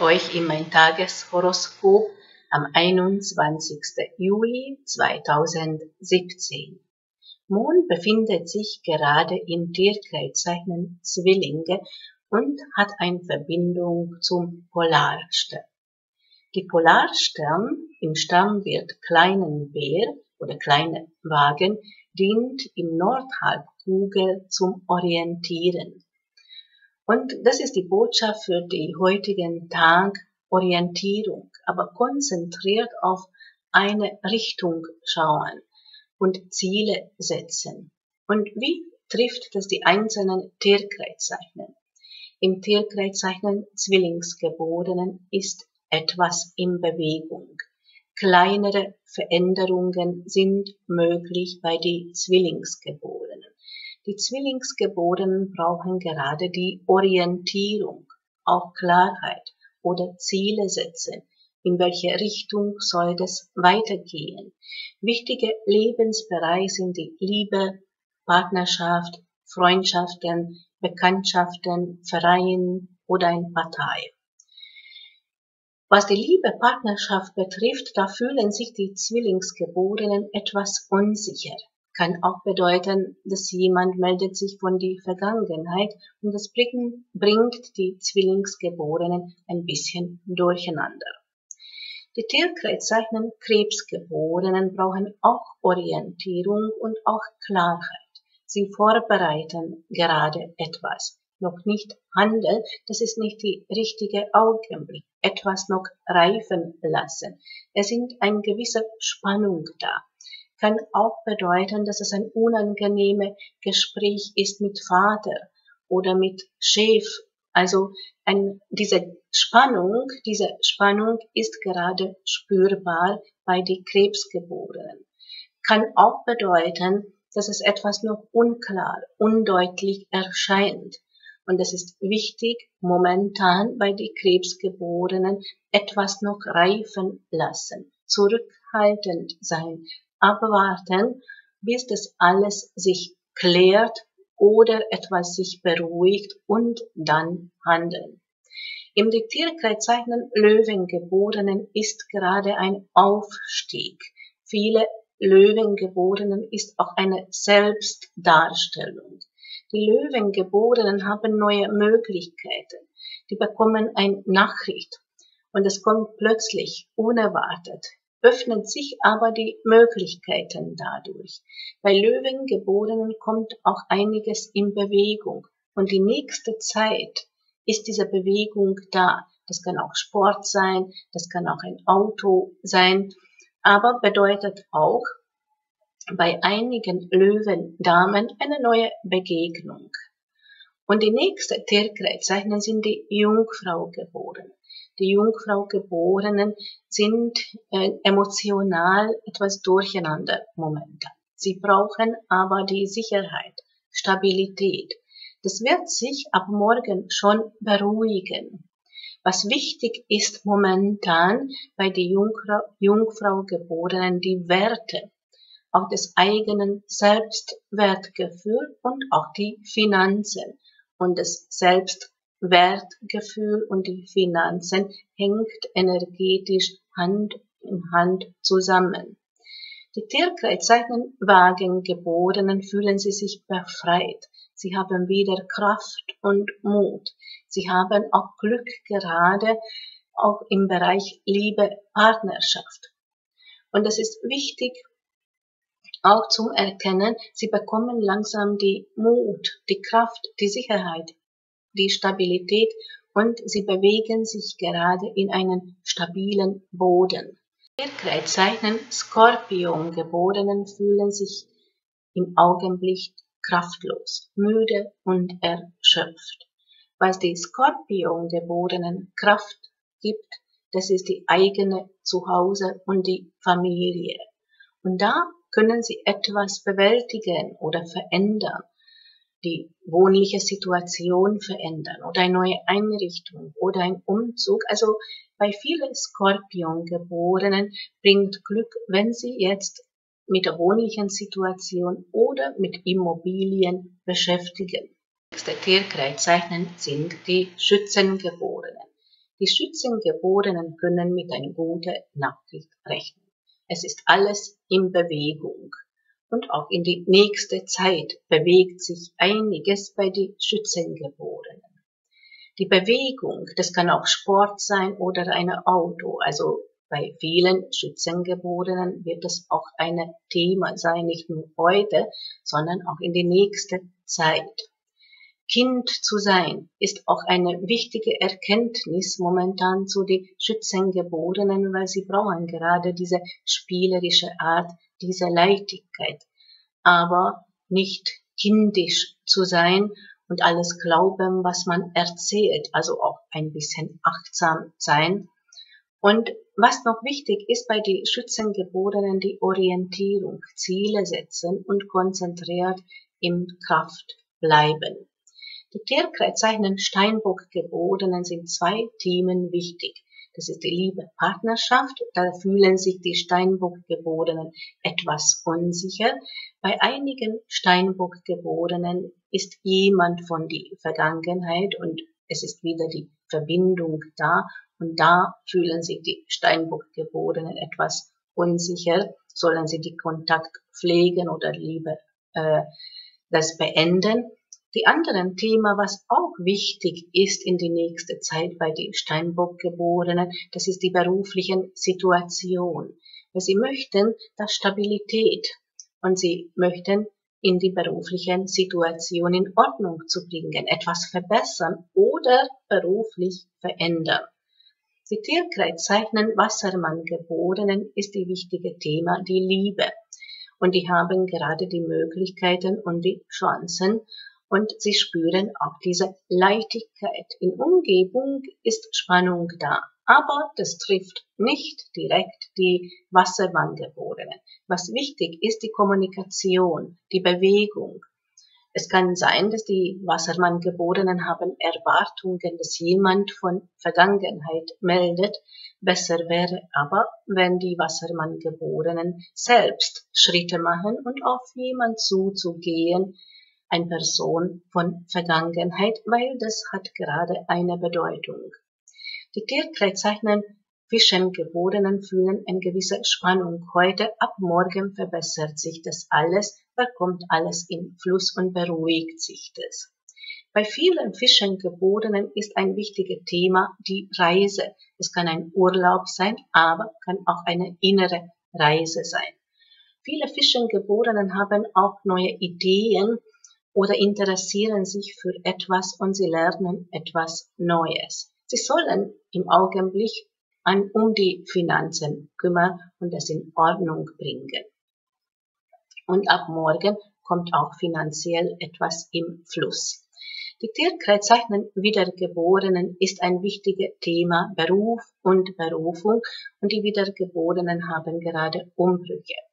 euch in mein Tageshoroskop am 21. Juli 2017. Mond befindet sich gerade im Tierkreiszeichen Zwillinge und hat eine Verbindung zum Polarstern. Die Polarstern im Stammwirt kleinen Bär oder kleine Wagen dient im Nordhalbkugel zum Orientieren. Und das ist die Botschaft für die heutigen Tag, Orientierung, aber konzentriert auf eine Richtung schauen und Ziele setzen. Und wie trifft das die einzelnen Tierkreiszeichen? Im Tierkreiszeichen Zwillingsgeborenen ist etwas in Bewegung. Kleinere Veränderungen sind möglich bei den Zwillingsgeborenen. Die Zwillingsgeborenen brauchen gerade die Orientierung, auch Klarheit oder Ziele setzen. In welche Richtung soll das weitergehen? Wichtige Lebensbereiche sind die Liebe, Partnerschaft, Freundschaften, Bekanntschaften, Verein oder eine Partei. Was die Liebe Partnerschaft betrifft, da fühlen sich die Zwillingsgeborenen etwas unsicher kann auch bedeuten, dass jemand meldet sich von der Vergangenheit und das bringt die Zwillingsgeborenen ein bisschen durcheinander. Die Tierkreiszeichen Krebsgeborenen brauchen auch Orientierung und auch Klarheit. Sie vorbereiten gerade etwas. Noch nicht handeln, das ist nicht die richtige Augenblick. Etwas noch reifen lassen. Es sind eine gewisse Spannung da kann auch bedeuten, dass es ein unangenehmes Gespräch ist mit Vater oder mit Chef. Also ein, diese Spannung, diese Spannung ist gerade spürbar bei den Krebsgeborenen. Kann auch bedeuten, dass es etwas noch unklar, undeutlich erscheint. Und es ist wichtig, momentan bei den Krebsgeborenen etwas noch reifen lassen, zurückhaltend sein, abwarten, bis das alles sich klärt oder etwas sich beruhigt und dann handeln. Im Diktierkreiszeichen Löwengeborenen ist gerade ein Aufstieg. Viele Löwengeborenen ist auch eine Selbstdarstellung. Die Löwengeborenen haben neue Möglichkeiten. Die bekommen eine Nachricht und es kommt plötzlich, unerwartet öffnen sich aber die Möglichkeiten dadurch. Bei Löwengeborenen kommt auch einiges in Bewegung und die nächste Zeit ist diese Bewegung da. Das kann auch Sport sein, das kann auch ein Auto sein, aber bedeutet auch bei einigen Löwendamen eine neue Begegnung. Und die nächste Tierkreiszeichen sind die Jungfrau geboren die Jungfrau Geborenen sind äh, emotional etwas durcheinander momentan. Sie brauchen aber die Sicherheit, Stabilität. Das wird sich ab morgen schon beruhigen. Was wichtig ist momentan bei der Jungfrau, Jungfrau Geborenen, die Werte, auch des eigenen Selbstwertgefühl und auch die Finanzen und das Selbst Wertgefühl und die Finanzen hängt energetisch Hand in Hand zusammen. Die Tierkreiszeichen Wagengeborenen fühlen sie sich befreit. Sie haben wieder Kraft und Mut. Sie haben auch Glück gerade auch im Bereich Liebe, Partnerschaft. Und es ist wichtig, auch zum Erkennen, sie bekommen langsam die Mut, die Kraft, die Sicherheit die Stabilität und sie bewegen sich gerade in einen stabilen Boden. Tierkreiszeichen Skorpion Geborenen fühlen sich im Augenblick kraftlos, müde und erschöpft. Was die Skorpion Geborenen Kraft gibt, das ist die eigene Zuhause und die Familie. Und da können sie etwas bewältigen oder verändern die wohnliche Situation verändern oder eine neue Einrichtung oder ein Umzug. Also bei vielen Skorpiongeborenen bringt Glück, wenn sie jetzt mit der wohnlichen Situation oder mit Immobilien beschäftigen. Nächste Tierkreiszeichen sind die Schützengeborenen. Die Schützengeborenen können mit einer guten Nachricht rechnen. Es ist alles in Bewegung. Und auch in die nächste Zeit bewegt sich einiges bei den Schützengeborenen. Die Bewegung, das kann auch Sport sein oder ein Auto. Also bei vielen Schützengeborenen wird es auch ein Thema sein, nicht nur heute, sondern auch in die nächste Zeit. Kind zu sein ist auch eine wichtige Erkenntnis momentan zu den Schützengeborenen, weil sie brauchen gerade diese spielerische Art, diese Leichtigkeit, aber nicht kindisch zu sein und alles glauben, was man erzählt, also auch ein bisschen achtsam sein. Und was noch wichtig ist bei den Schützengeborenen, die Orientierung, Ziele setzen und konzentriert in Kraft bleiben. Die Tierkreiszeichen Steinbock-Geborenen sind zwei Themen wichtig. Das ist die liebe Partnerschaft. Da fühlen sich die Steinbock-Geborenen etwas unsicher. Bei einigen Steinbock-Geborenen ist jemand von die Vergangenheit und es ist wieder die Verbindung da und da fühlen sich die Steinbock-Geborenen etwas unsicher. Sollen sie die Kontakt pflegen oder lieber äh, das beenden? Die anderen Thema, was auch wichtig ist in die nächste Zeit bei den Steinbock-Geborenen, das ist die beruflichen Situation. Weil sie möchten dass Stabilität und sie möchten in die beruflichen Situation in Ordnung zu bringen, etwas verbessern oder beruflich verändern. Die Tierkreiszeichen Wassermann-Geborenen ist die wichtige Thema die Liebe. Und die haben gerade die Möglichkeiten und die Chancen, und sie spüren auch diese Leichtigkeit. In Umgebung ist Spannung da, aber das trifft nicht direkt die Wasserwanngeborenen. Was wichtig ist, die Kommunikation, die Bewegung. Es kann sein, dass die Wassermanngeborenen haben Erwartungen, dass jemand von Vergangenheit meldet. Besser wäre aber, wenn die Wassermanngeborenen selbst Schritte machen und auf jemand zuzugehen, ein Person von Vergangenheit, weil das hat gerade eine Bedeutung. Die Tierkreiszeichen Fischengeborenen fühlen eine gewisse Spannung. Heute ab morgen verbessert sich das alles, bekommt alles in Fluss und beruhigt sich das. Bei vielen Fischengeborenen ist ein wichtiges Thema die Reise. Es kann ein Urlaub sein, aber kann auch eine innere Reise sein. Viele Fischengeborenen haben auch neue Ideen, oder interessieren sich für etwas und sie lernen etwas Neues. Sie sollen im Augenblick an, um die Finanzen kümmern und es in Ordnung bringen. Und ab morgen kommt auch finanziell etwas im Fluss. Die Tierkreiszeichen Wiedergeborenen ist ein wichtiges Thema Beruf und Berufung und die Wiedergeborenen haben gerade Umbrüche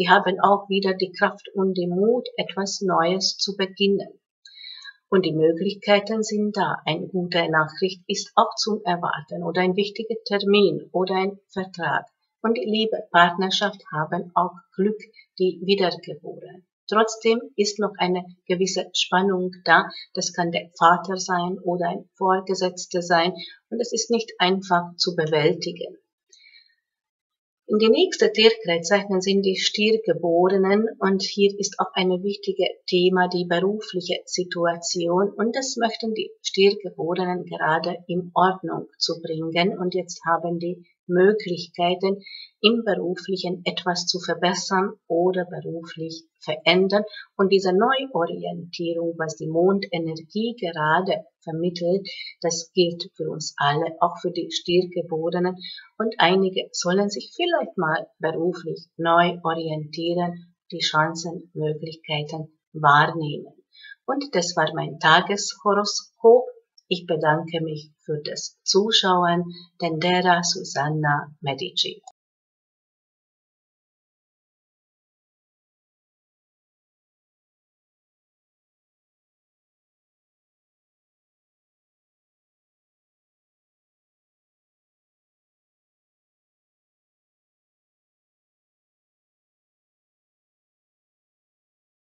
die haben auch wieder die Kraft und den Mut, etwas Neues zu beginnen. Und die Möglichkeiten sind da. Eine gute Nachricht ist auch zum Erwarten oder ein wichtiger Termin oder ein Vertrag. Und die Liebe, Partnerschaft haben auch Glück, die Wiedergeborenen. Trotzdem ist noch eine gewisse Spannung da. Das kann der Vater sein oder ein Vorgesetzter sein. Und es ist nicht einfach zu bewältigen. In die nächste Tierkreiszeichen sind die Stiergeborenen und hier ist auch ein wichtiges Thema die berufliche Situation und das möchten die Stiergeborenen gerade in Ordnung zu bringen. Und jetzt haben die Möglichkeiten, im Beruflichen etwas zu verbessern oder beruflich verändern. Und diese Neuorientierung, was die Mondenergie gerade vermittelt, das gilt für uns alle, auch für die Stiergeborenen. Und einige sollen sich vielleicht mal beruflich neu orientieren, die Chancen, Möglichkeiten wahrnehmen. Und das war mein Tageshoroskop. Ich bedanke mich für das Zuschauen, Dendera Susanna Medici.